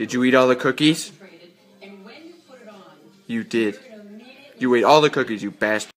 Did you eat all the cookies? You did. You ate all the cookies, you bastard.